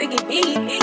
sick get deep.